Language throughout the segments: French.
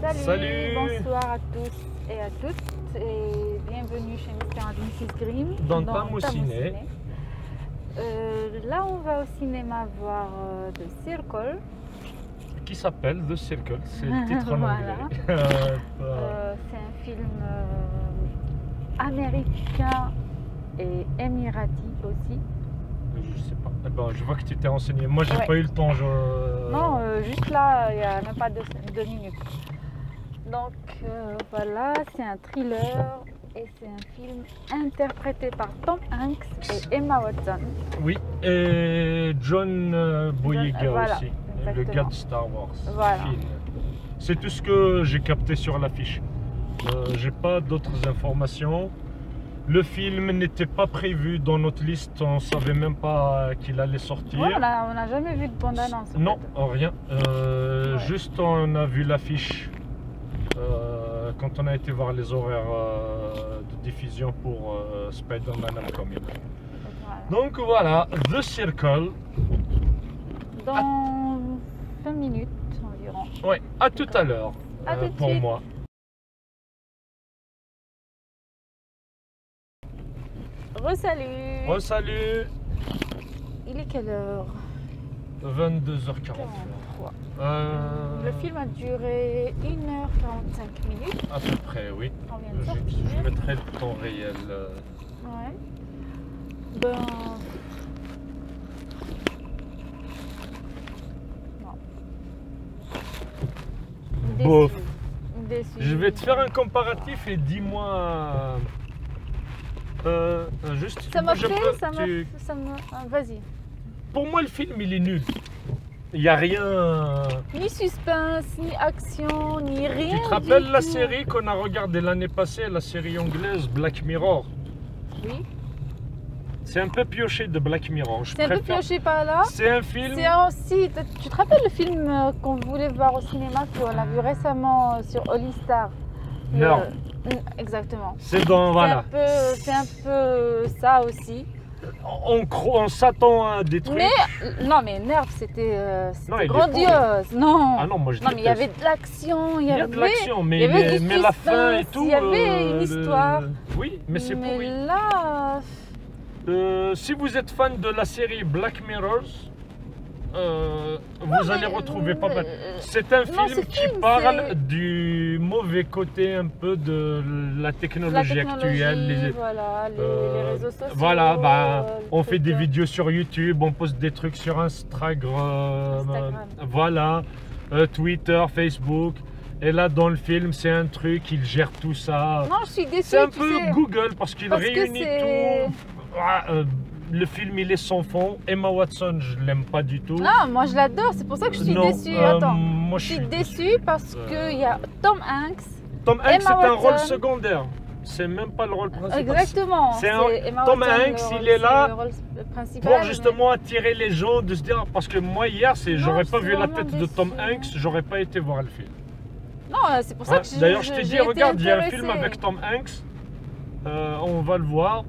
Salut, Salut. bonsoir à tous et à toutes et bienvenue chez Mr. and Mrs. Grimm Dans Tamoussinet. Tamoussinet. Euh, là, on va au cinéma voir euh, The Circle. Qui s'appelle The Circle, c'est le titre en Voilà. anglais. Euh, c'est un film américain et émirati aussi. je sais pas. Eh ben, je vois que tu t'es renseigné. Moi, j'ai Ouais. pas eu le temps. Je... Non, juste là, il n'y a même pas deux, deux minutes. Donc euh, voilà, c'est un thriller et c'est un film interprété par Tom Hanks et Emma Watson. Oui, et John euh, Boyega voilà, aussi, le gars de Star Wars. Voilà. C'est tout ce que j'ai capté sur l'affiche. Euh, j'ai pas d'autres informations. Le film n'était pas prévu dans notre liste, on savait même pas qu'il allait sortir. Ouais, on n'a jamais vu de bande-annonce. Non, fait. rien. Euh, Ouais. Juste on a vu l'affiche euh, quand on a été voir les horaires euh, de diffusion pour euh, Spider-Man Homecoming. Voilà. Donc voilà, The Circle. Dans 20 minutes environ. Ouais, à tout à l'heure À euh, pour suite. moi. Re-salut Oh salut Il est quelle heure? 22h40. 43. Euh, Le film a duré 1h45 minutes. À peu près, oui. Je, mettrai le temps réel. euh. Ouais. Ben. Non. Bof. Déçu. Je vais te faire un comparatif et dis-moi. euh, juste. Ça m'a fait, ça m'a. tu- ah, Vas-y. Pour moi, le film, il est nul. Il n'y a rien. Ni suspense, ni action, ni rien. Tu te rappelles la tout. série qu'on a regardée l'année passée, la série anglaise Black Mirror? Oui. C'est un peu pioché de Black Mirror. C'est un peu pioché par là. C'est un film. C'est aussi. Tu te rappelles le film euh, qu'on voulait voir au cinéma, qu'on a vu récemment euh, sur Holly Star Non. Mm, Exactement. C'est dans. Voilà. C'est un peu, c'est un peu ça aussi. On, s'attend à des trucs. Mais non, mais Nerve, c'était euh, grandiose. Non. Ah non, moi je non, mais il y avait de l'action, il y avait. de l'action, mais, il y avait mais, mais la fin et tout. il y avait euh, une histoire. Oui, mais c'est mais pourri. là, Euh, si vous êtes fan de la série Black Mirrors, euh, vous allez retrouver pas mal. euh, C'est un non, film qui film, parle du mauvais côté un peu de la la technologie, actuelle. les- voilà, les, euh, les réseaux sociaux. Voilà, bah, euh, on fait des euh, vidéos sur YouTube, on poste des trucs sur Instagram, Instagram. euh, voilà, euh, Twitter, Facebook. Et là, dans le film, c'est un truc, il gère tout ça. Non, je suis déçue. C'est un peu sais. Google parce qu'il que réunit tout. Ah, euh, le film, il est sans fond. Emma Watson, je l'aime pas du tout. Ah, moi je l'adore, c'est pour ça que je suis Non, déçue. euh, Attends. moi, Je suis déçue parce Euh, qu'il y a Tom Hanks. Tom Hanks, c'est un rôle secondaire. C'est même pas le rôle principal. Exactement. c'est un- Emma Tom Watson, Hanks, il est là Pour mais- justement attirer les gens, de se dire. Parce que moi, hier, Non, j'aurais pas vu la tête de Tom. Hanks, j'aurais pas été voir le film. Non, euh, c'est pour ça Ouais. que je- D'ailleurs, je t'ai dit, regarde, il y a un film avec Tom Hanks. Euh, on va le voir.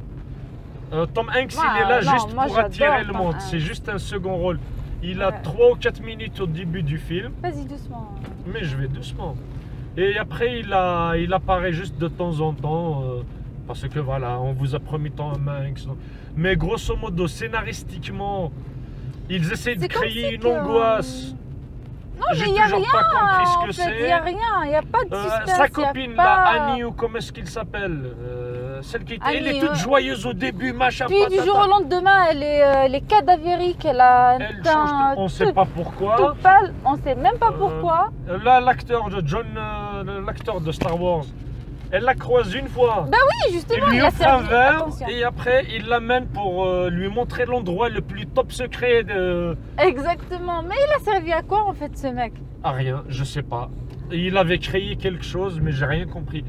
Euh, Tom Hanks, il est là non, juste pour attirer le monde. C'est juste un second rôle. Il a Ouais. 3 ou 4 minutes au début du film, Vas-y doucement. mais je vais doucement. Et après, il, a, il apparaît juste de temps en temps. euh, parce que voilà, on vous a promis Tom Hanks. Mais grosso modo, scénaristiquement, ils essaient de créer si une que- angoisse. Non, mais il n'y a rien. pas compris ce en que fait, il n'y a rien. Il n'y a pas de Euh, suspense. sa il y a copine pas- là, Annie ou comment est-ce qu'il s'appelle euh, Celle qui était, elle est toute ouais. joyeuse au début, machin. Puis du jour au lendemain, elle est, euh, elle est cadavérique. Elle a un Elle change, de- on sait tout- pas pourquoi. tout pâle. On sait même pas Euh, pourquoi. Là, l'acteur de John, euh, l'acteur de Star Wars, elle la croise une fois. Oui, il justement, lui il a offre un verre Attention. et après il l'amène pour euh, lui montrer l'endroit le plus top secret de. Exactement. Mais il a servi à quoi en fait ce mec? Ah rien, je sais pas. Il avait créé quelque chose, mais j'ai rien compris.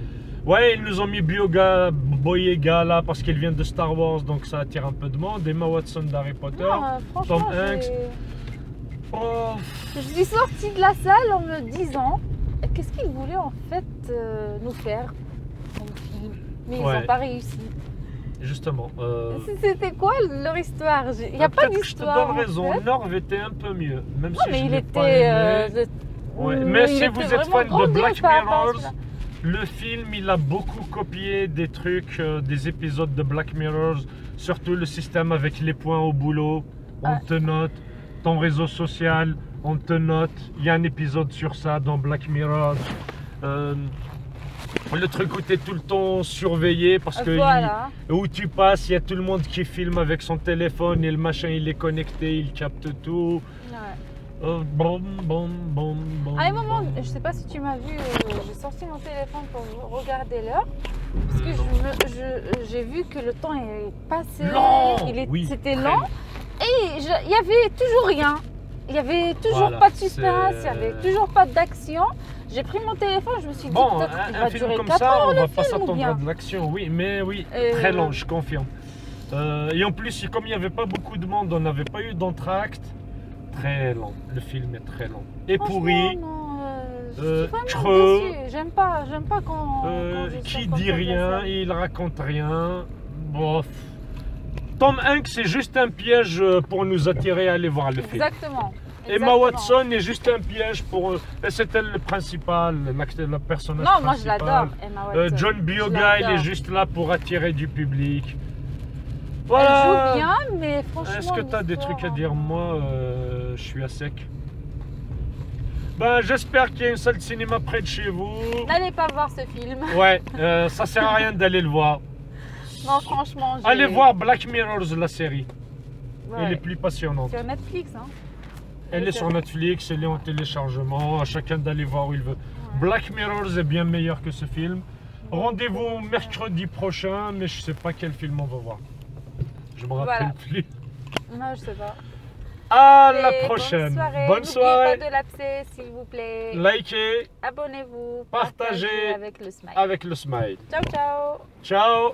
Ouais, ils nous ont mis Bioga, Boyega là parce qu'il vient de Star Wars, donc ça attire un peu de monde. Emma Watson d'Harry Potter. Non, franchement, Tom Hanks. Oh, je suis sortie de la salle en me disant qu'est-ce qu'ils voulaient en fait euh, nous faire comme film? Mais ils n'ont pas réussi. justement. euh, C'était quoi leur histoire? Il n'y a pas que Je te d'histoire. donne en raison. fait. Était un peu mieux, même Non, si mais je il était. pas aimé. euh, de- Ouais, Mais il si vous êtes fan de Black Mirror. Le film il a beaucoup copié des trucs, euh, des épisodes de Black Mirror, surtout le système avec les points au boulot. On Ouais. te note, ton réseau social, on te note. Il y a un épisode sur ça dans Black Mirror. Euh, le truc où tu es tout le temps surveillé parce que il- Voilà. où tu passes, il y a tout le monde qui filme avec son téléphone et le machin il est connecté, il capte tout. Ouais. Euh, bon, bon, bon, bon, À un moment, je sais pas si tu m'as vu, euh, j'ai sorti mon téléphone pour regarder l'heure. Parce que je- j'ai vu que le temps est passé. Oui, C'était très lent. Et il y avait toujours rien. Il y avait toujours Voilà, pas de suspense, il y c'est- avait toujours pas d'action. J'ai pris mon téléphone, je me suis dit Bon, peut-être un, qu'il va film durer comme 4 ça, heures on le va pas film s'attendre à de l'action, oui, mais oui, Euh, très lent, je confirme. Euh, et en plus, comme il n'y avait pas beaucoup de monde, on n'avait pas eu d'entracte, très lent. Le film est très lent. Et pourri, euh, euh, creux. J'aime pas, j'aime pas quand, euh, quand qui dit rien, il raconte rien. Bof. Tom Hanks, c'est juste un piège euh, pour nous attirer à aller voir le film. Exactement. Emma exactement. Watson est juste un piège pour. eux. C'est elle le principal, le personnage Non, moi je l'adore, Emma Watson. Euh, John Bioga, il est juste là pour attirer du public. Elle Voilà. joue bien, mais franchement. Est-ce que tu as des trucs à dire Moi, euh, je suis à sec. Ben, j'espère qu'il y a une salle de cinéma près de chez vous. N'allez pas voir ce film. Ouais, euh, ça sert à rien d'aller le voir. Non, franchement. Allez voir Black Mirror, la série. Ouais. Elle est plus passionnante. Sur Netflix, hein. Elle est sur Netflix, elle est en téléchargement. À chacun d'aller voir où il veut. Black Mirror est bien meilleur que ce film. Rendez-vous mercredi prochain, mais je sais pas quel film on va voir. Je me rappelle Voilà. plus. Non, je sais pas. À Et la prochaine. Bonne soirée. Bonne N'oubliez soirée. pas de l'abcès, s'il vous plaît. Likez Abonnez-vous. Partagez. avec le smile. avec le smile. Ciao, ciao. Ciao